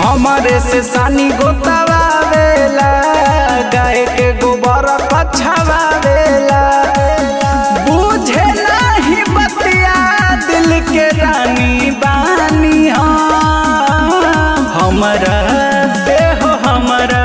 हमरे से सानी गोतावावेला गाय के गोबर कछवावेला बुझे नहीं बतिया दिल के रानी बानी हम हमरा, देह हमरा।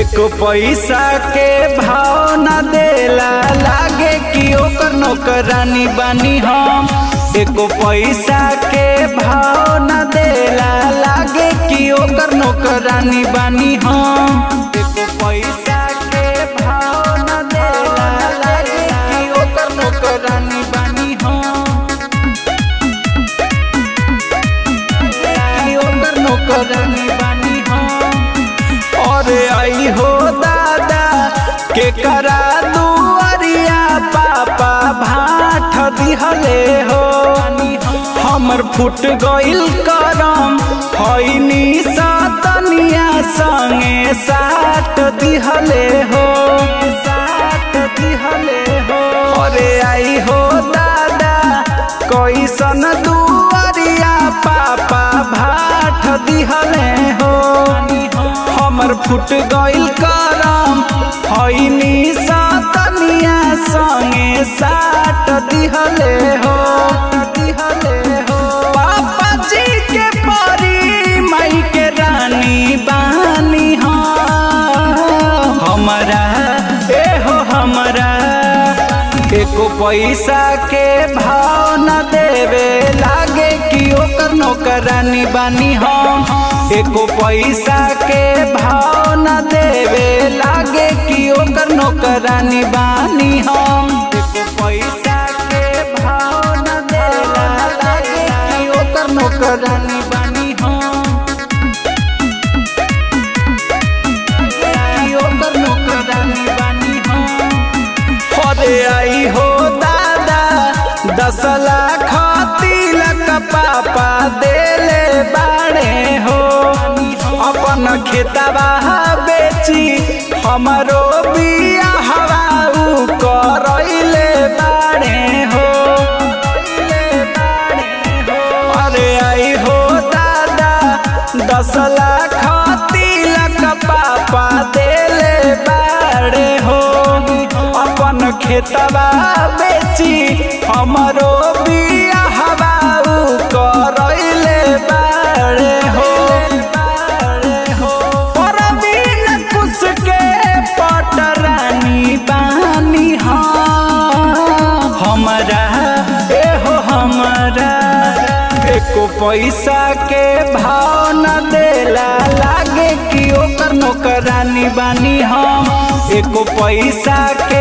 एक पैसा के भाव न देला। लागे कि ओकर नौकरानी बानी हम एको पैसा के भाव न देला, लागे कि ओकर नौकरानी बानी हम एको पैसा के भाव न देला, लागे कि ओकर नौकरानी बानी हम कि ओकर नौकरानी बानी हम अरे आई हो दादा, के करा दुआरिया, पापा भाठ दिहले हो। फुट गइल करम। हईनी सतनिया संगे साथ दिहले हो। साथ दिहले हो। अरे आई हो दादा, कैसन दुआरिया पापा भाठ दिहले हो। हमर फुट गइल करम। एको पैसा के भाव न देवे, लागे कि ओकर नौकरानी बानी हम। एको पैसा के भाव न देवे, लागे कि ओकर नौकरानी बानी हम। पैसा के भाव न देला लागे कि ओकर नौकरानी दस लाख तिलक पापा देले बाड़े हो। अपन खेतबा बेची, हमरो बाड़े हो। अरे आई हो दादा, दस लाख तिलक पापा देले बाड़े हो। अपन खेतबा बेची हमरो पैसा के भाव न देला लागे कि ओकर नौकरानी बानी हम। एको पैसा के